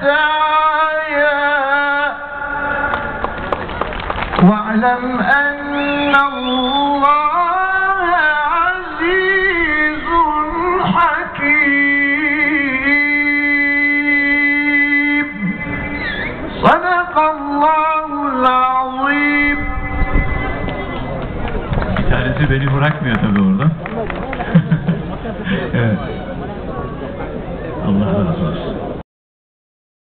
سعيا واعلم أن الله عزيز حكيم صدق الله العظيم Bir tanesi beni bırakmıyor tabii orada. evet. Allah razı olsun.